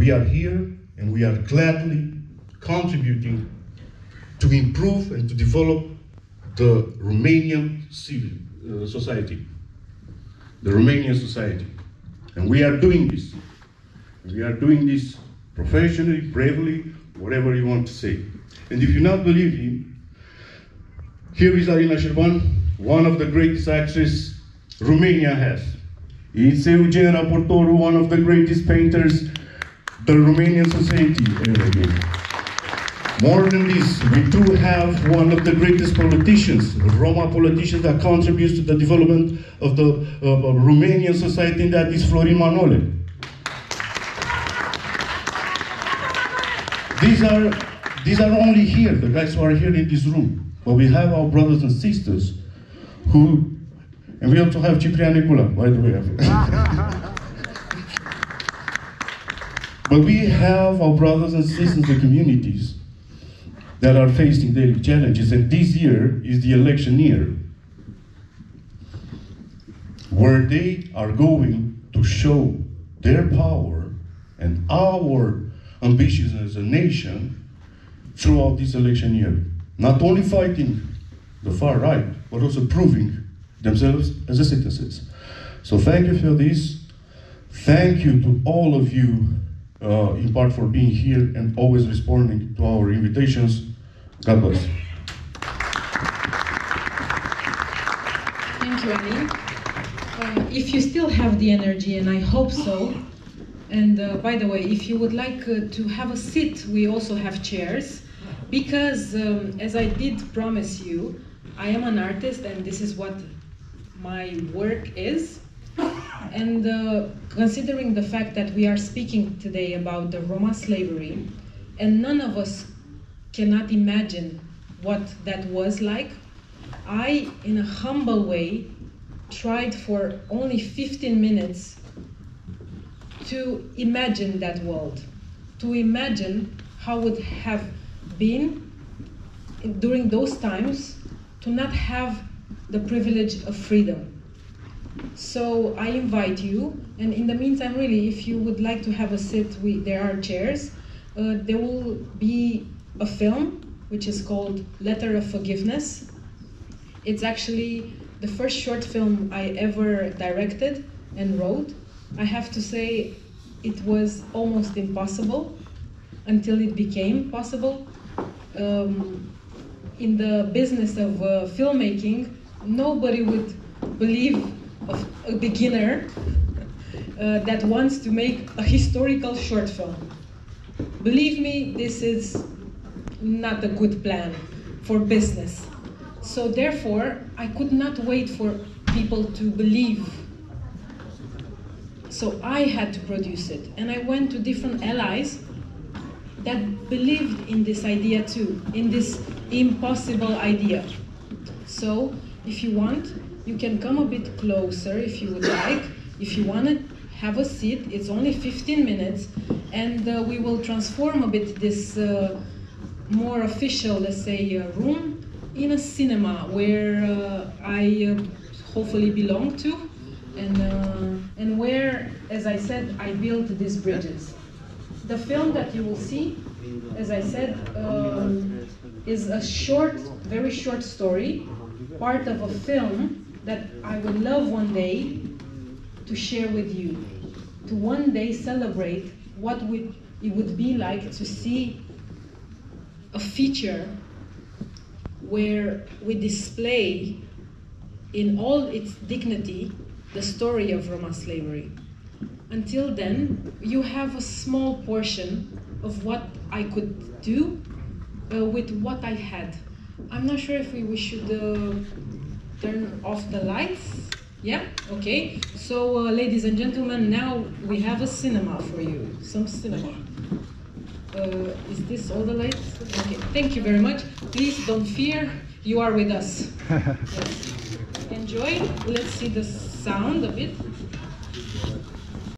we are here and we are gladly contributing to improve and to develop the Romanian civil uh, society, the Romanian society. And we are doing this. We are doing this professionally, bravely, whatever you want to say. And if you not believe me, here is Alina Șerban, one of the greatest actresses Romania has. It's Eugen Raportoru, one of the greatest painters the Romanian society ever gave. More than this, we do have one of the greatest politicians, Roma politicians that contributes to the development of the uh, Romanian society, and that is Florin Manole. These are, these are only here, the guys who are here in this room. But we have our brothers and sisters who, and we also have Ciprian Necula, by the way. but we have our brothers and sisters and communities that are facing daily challenges, and this year is the election year, where they are going to show their power and our ambitions as a nation throughout this election year. Not only fighting the far right, but also proving themselves as a citizens. So thank you for this. Thank you to all of you, uh, in part for being here and always responding to our invitations. God bless. Thank you, Ali. Uh, if you still have the energy, and I hope so, and uh, by the way, if you would like uh, to have a seat, we also have chairs. Because, um, as I did promise you, I am an artist and this is what my work is. And uh, considering the fact that we are speaking today about the Roma slavery, and none of us cannot imagine what that was like, I, in a humble way, tried for only 15 minutes to imagine that world, to imagine how would have been during those times to not have the privilege of freedom. So I invite you, and in the meantime, really, if you would like to have a sit, we, there are chairs. Uh, there will be a film which is called Letter of Forgiveness. It's actually the first short film I ever directed and wrote. I have to say, it was almost impossible until it became possible. Um, in the business of uh, filmmaking, nobody would believe of a beginner uh, that wants to make a historical short film. Believe me, this is not a good plan for business. So therefore, I could not wait for people to believe. So I had to produce it. And I went to different allies that believed in this idea too, in this impossible idea. So if you want, you can come a bit closer if you would like. If you want to have a seat, it's only 15 minutes, and uh, we will transform a bit this uh, more official, let's say, uh, room in a cinema where uh, I uh, hopefully belong to, and, uh, and where, as I said, I built these bridges. The film that you will see, as I said, um, is a short, very short story, part of a film that I would love one day to share with you, to one day celebrate what would, it would be like to see a feature where we display in all its dignity the story of Roma slavery. Until then, you have a small portion of what I could do uh, with what I had. I'm not sure if we, we should uh, turn off the lights. Yeah? Okay. So, uh, ladies and gentlemen, now we have a cinema for you. Some cinema. Uh, is this all the lights? Okay. Thank you very much. Please don't fear. You are with us. yes. Enjoy. Let's see the sound a bit.